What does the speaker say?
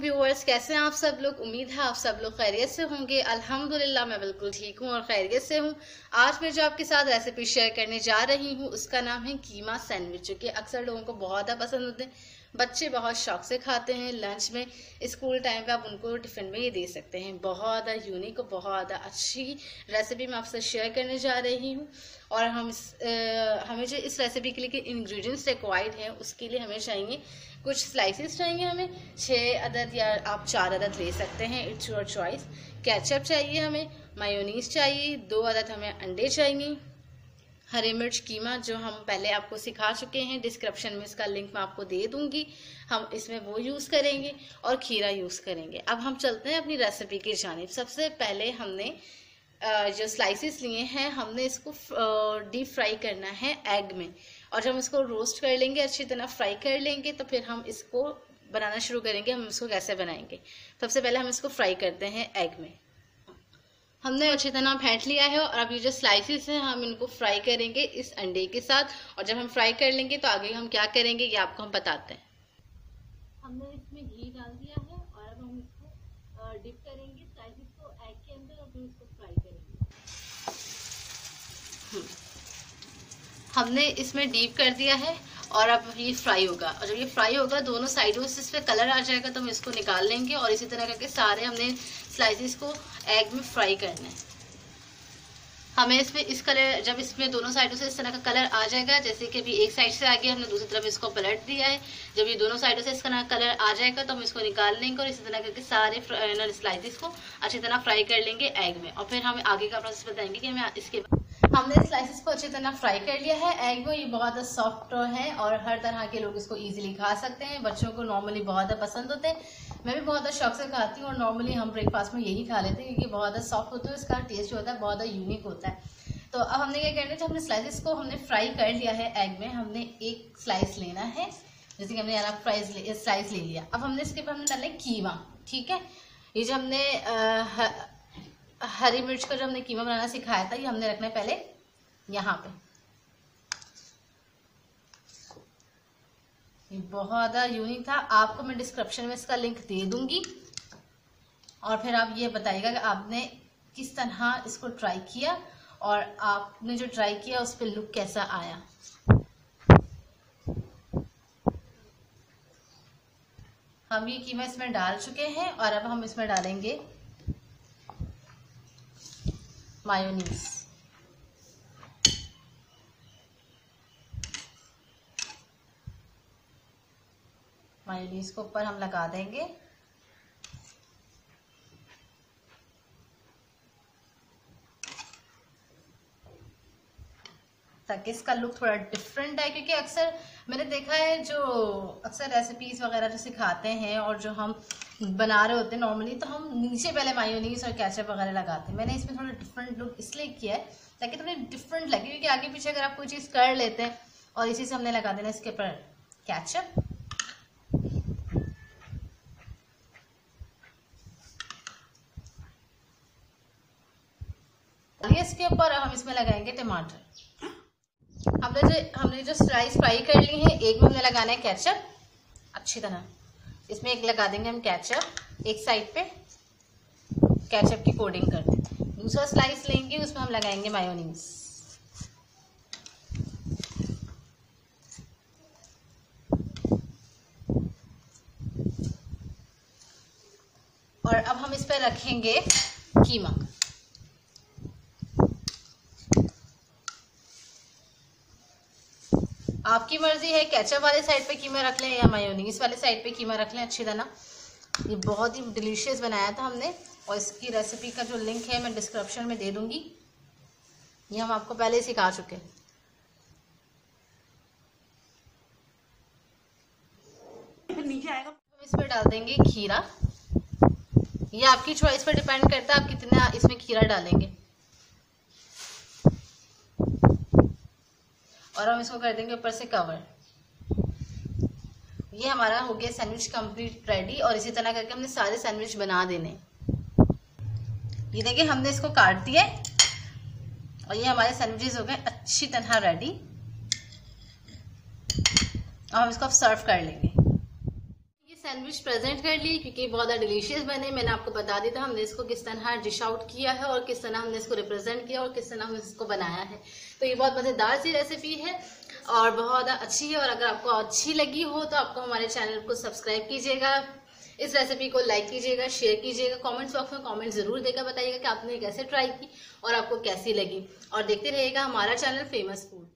Viewers, कैसे हैं आप सब लोग? उम्मीद है आप सब लोग खैरियत से होंगे। अल्हम्दुलिल्लाह, मैं बिल्कुल ठीक हूँ और खैरियत से हूँ। आज मैं जो आपके साथ रेसिपी शेयर करने जा रही हूँ, उसका नाम है कीमा सैंडविच जो कि अक्सर लोगों को बहुत ज़्यादा पसंद होते हैं। बच्चे बहुत शौक से खाते हैं। लंच में स्कूल टाइम पे आप उनको टिफ़िन में ये दे सकते हैं। बहुत ज़्यादा यूनिक और बहुत ज़्यादा अच्छी रेसिपी मैं आपसे शेयर करने जा रही हूँ। और हम इस आ, हमें जो इस रेसिपी के लिए इंग्रेडिएंट्स रिक्वायर्ड हैं उसके लिए हमें चाहिए कुछ स्लाइसेस चाहिए हमें। छः अदद या आप चार अदद ले सकते हैं। इट्स योर चॉइस कैचअप चाहिए हमें मायोनीस चाहिए दो अदद हमें अंडे चाहिए। हरी मिर्च कीमा जो हम पहले आपको सिखा चुके हैं डिस्क्रिप्शन में इसका लिंक मैं आपको दे दूँगी। हम इसमें वो यूज़ करेंगे और खीरा यूज़ करेंगे। अब हम चलते हैं अपनी रेसिपी की जानब। सबसे पहले हमने जो स्लाइसिस लिए हैं, हमने इसको डीप फ्राई करना है एग में। और जब इसको रोस्ट कर लेंगे, अच्छी तरह फ्राई कर लेंगे तो फिर हम इसको बनाना शुरू करेंगे, हम इसको कैसे बनाएँगे? सबसे पहले हम इसको फ्राई करते हैं एग में। हमने अच्छी तरह फेंट लिया है और अब ये जो स्लाइसिस हैं हम इनको फ्राई करेंगे इस अंडे के साथ। और जब हम फ्राई कर लेंगे तो आगे हम क्या करेंगे ये आपको हम बताते हैं। हमने इसमें घी डाल दिया है और अब हम इसको डिप करेंगे स्लाइसिस को एग के अंदर और फिर इसको फ्राई करेंगे। हमने इसमें डीप कर दिया है। और अब ये फ्राई होगा। और जब ये फ्राई होगा, दोनों साइडों से इस पर कलर आ जाएगा तो हम इसको निकाल लेंगे और इसी तरह करके सारे हमने स्लाइसिस को एग में फ्राई करना है। हमें इसमें, इस कलर जब इसमें दोनों साइडों से इस तरह का कलर आ जाएगा, जैसे कि अभी एक साइड से आ गया हमने दूसरी तरफ़ इसको पलट दिया है, जब ये दोनों साइडों से इस तरह का कलर आ जाएगा तो हम इसको निकाल लेंगे और इसी तरह करके सारे स्लाइसिस को अच्छी तरह फ्राई कर लेंगे एग में। और फिर हम आगे का प्रोसेस बताएँगे कि हमें इसके हमने स्लाइसिस को अच्छी तरह फ्राई कर लिया है। एग में ये बहुत सॉफ्ट है और हर तरह के लोग इसको ईजिली खा सकते हैं। बच्चों को नॉर्मली बहुत पसंद होते हैं। मैं भी बहुत ज़्यादा शौक से खाती हूँ और नॉर्मली हम ब्रेकफास्ट में यही खा लेते हैं क्योंकि बहुत ज़्यादा सॉफ्ट होता है इसका टेस्ट जो होता है बहुत यूनिक होता है। तो अब हमने क्या करना है? हमने स्लाइसिस को हमने फ्राई कर लिया है एग में, हमने एक स्लाइस लेना है। जैसे कि हमने यार फ्राइज स्लाइस ले लिया। अब हमने इसके ऊपर हमने डाला कीमा, ठीक है? ये जो हमने हरी मिर्च का जो हमने कीमा बनाना सिखाया था, ये हमने रखना है पहले यहाँ पे। ये बहुत ज़्यादा यूनिक था। आपको मैं डिस्क्रिप्शन में इसका लिंक दे दूँगी। और फिर आप ये बताइएगा कि आपने किस तरह इसको ट्राई किया और आपने जो ट्राई किया, उस पर लुक कैसा आया। हम ये कीमा इसमें डाल चुके हैं और अब हम इसमें डालेंगे मायोनीज़ मायोनीज को ऊपर हम लगा देंगे। ताकि इसका लुक थोड़ा डिफरेंट है, क्योंकि अक्सर मैंने देखा है जो अक्सर रेसिपीज़ वगैरह जो सिखाते हैं और जो हम बना रहे होते हैं नॉर्मली तो हम नीचे पहले मायोनीस और कैचअप वगैरह लगाते हैं। मैंने इसमें थोड़ा डिफरेंट लुक इसलिए किया है, ताकि थोड़ी डिफरेंट लगे, क्योंकि आगे पीछे अगर आप कोई चीज़ कर लेते हैं, और इसी से हमने लगा देना, इसके ऊपर कैचअप इसके ऊपर हम इसमें लगाएँगे टमाटर। हमने जो हमने जो स्लाइस फ्राई कर ली है, एक में हमने लगाना है कैचअप अच्छी तरह। इसमें एक लगा देंगे हम कैचअप एक साइड पे कैचअप की कोडिंग कर दें दूसरा स्लाइस लेंगे, उसमें हम लगाएँगे मायोनीस और अब हम इस पर रखेंगे कीमा। आपकी मर्ज़ी है कैचअप वाले साइड पे कीमा रख लें या मायोनीस वाले साइड पे कीमा रख लें अच्छी तरह। ये बहुत ही डिलीशियस बनाया था हमने और इसकी रेसिपी का जो लिंक है मैं डिस्क्रिप्शन में दे दूँगी। ये हम आपको पहले ही सिखा चुके हैं। नीचे आएगा। हम इस पर डाल देंगे खीरा। ये आपकी चॉइस पर डिपेंड करता है आप कितना इसमें खीरा डालेंगे। और हम इसको कर देंगे ऊपर से कवर ये हमारा हो गया सैंडविच कंप्लीट रेडी और इसी तरह करके हमने सारे सैंडविच बना देने. ये देखिए हमने इसको काट दिए और ये हमारे सैंडविचेस हो गए अच्छी तरह रेडी और हम इसको अब सर्व कर लेंगे. सैंडविच प्रेजेंट कर लिए क्योंकि बहुत ज़्यादा डिलीशियस बने, मैंने आपको बता दिया था हमने इसको किस तरह डिश आउट किया है और किस तरह हमने इसको रिप्रेजेंट किया और किस तरह हमने इसको बनाया है। तो ये बहुत मज़ेदार सी रेसिपी है और बहुत अच्छी है, और अगर आपको अच्छी लगी हो तो आपको हमारे चैनल को सब्सक्राइब कीजिएगा। इस रेसिपी को लाइक कीजिएगा शेयर कीजिएगा कमेंट्स बॉक्स में कमेंट ज़रूर देकर बताइएगा कि आपने कैसे ट्राई की और आपको कैसी लगी। और देखते रहिएगा हमारा चैनल फ़ेमस फ़ूड